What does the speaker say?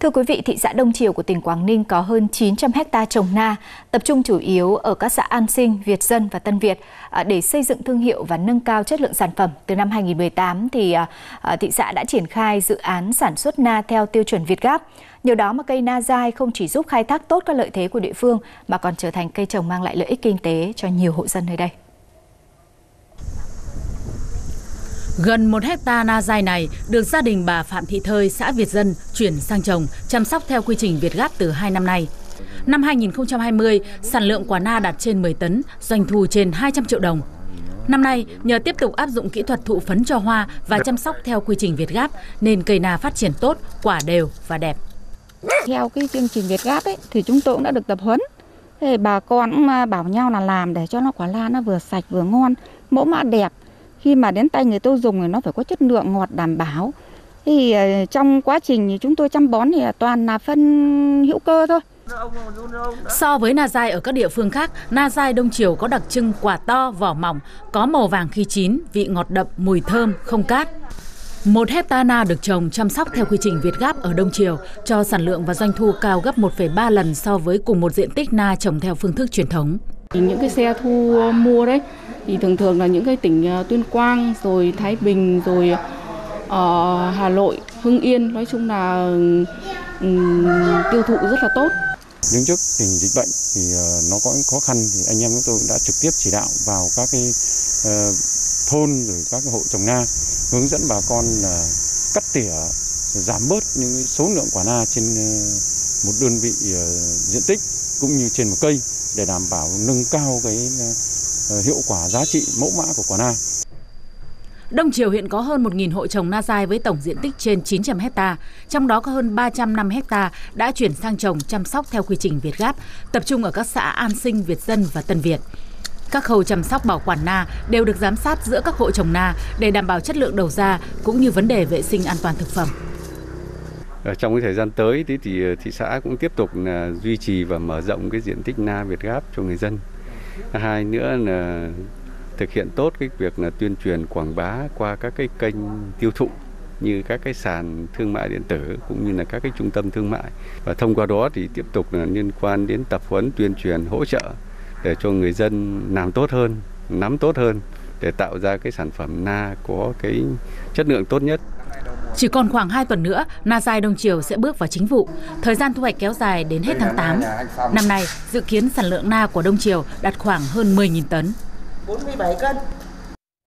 Thưa quý vị, thị xã Đông Triều của tỉnh Quảng Ninh có hơn 900 hecta trồng na, tập trung chủ yếu ở các xã An Sinh, Việt Dân và Tân Việt à, để xây dựng thương hiệu và nâng cao chất lượng sản phẩm. Từ năm 2018 thì à, à, thị xã đã triển khai dự án sản xuất na theo tiêu chuẩn Việt Gáp. Nhờ đó mà cây na dai không chỉ giúp khai thác tốt các lợi thế của địa phương mà còn trở thành cây trồng mang lại lợi ích kinh tế cho nhiều hộ dân nơi đây. Gần một hecta na dai này được gia đình bà Phạm Thị Thơi, xã Việt Dân chuyển sang trồng, chăm sóc theo quy trình Việt Gáp từ 2 năm nay. Năm 2020, sản lượng quả na đạt trên 10 tấn, doanh thu trên 200 triệu đồng. Năm nay, nhờ tiếp tục áp dụng kỹ thuật thụ phấn cho hoa và chăm sóc theo quy trình Việt Gáp, nên cây na phát triển tốt, quả đều và đẹp. Theo cái chương trình Việt Gáp ấy, thì chúng tôi cũng đã được tập huấn. thì bà con cũng à, bảo nhau là làm để cho nó quả la nó vừa sạch vừa ngon, mẫu mã đẹp khi mà đến tay người tiêu dùng thì nó phải có chất lượng ngọt đảm bảo thì ờ, trong quá trình chúng tôi chăm bón thì toàn là phân hữu cơ thôi So với na dai ở các địa phương khác, na dai Đông Triều có đặc trưng quả to, vỏ mỏng, có màu vàng khi chín, vị ngọt đậm, mùi thơm, không cát. Một hecta na được trồng chăm sóc theo quy trình Việt Gáp ở Đông Triều cho sản lượng và doanh thu cao gấp 1,3 lần so với cùng một diện tích na trồng theo phương thức truyền thống. Những cái xe thu ờ, mua đấy thì thường thường là những cái tỉnh ờ, Tuyên Quang rồi Thái Bình rồi ở Hà Nội, Hưng Yên nói chung là um, tiêu thụ rất là tốt. Đứng trước tình dịch bệnh thì nó có những khó khăn thì anh em chúng tôi đã trực tiếp chỉ đạo vào các cái uh, thôn rồi các cái hộ trồng na hướng dẫn bà con là cắt tỉa giảm bớt những số lượng quả na trên một đơn vị diện tích cũng như trên một cây để đảm bảo nâng cao cái ờ, hiệu quả giá trị mẫu mã của quả na. Đông Triều hiện có hơn 1.000 hộ trồng na dai với tổng diện tích trên 900 hecta, trong đó có hơn 305 hecta đã chuyển sang trồng chăm sóc theo quy trình Việt Gáp, tập trung ở các xã An Sinh, Việt Dân và Tân Việt. Các khâu chăm sóc bảo quản na đều được giám sát giữa các hộ trồng na để đảm bảo chất lượng đầu ra cũng như vấn đề vệ sinh an toàn thực phẩm. Ờ, trong cái thời gian tới thì, thì ờ, thị xã cũng tiếp tục là duy trì và mở rộng cái diện tích na Việt Gáp cho người dân. Hai nữa là thực hiện tốt cái việc là tuyên truyền quảng bá qua các cái kênh tiêu thụ như các cái sàn thương mại điện tử cũng như là các cái trung tâm thương mại và thông qua đó thì tiếp tục là liên quan đến tập huấn tuyên truyền hỗ trợ để cho người dân làm tốt hơn nắm tốt hơn để tạo ra cái sản phẩm na có cái chất lượng tốt nhất chỉ còn khoảng 2 tuần nữa, Na dài Đông Triều sẽ bước vào chính vụ. Thời gian thu hoạch kéo dài đến hết tháng 8. Năm nay, dự kiến sản lượng na của Đông Triều đạt khoảng hơn 10.000 tấn. 47 cân.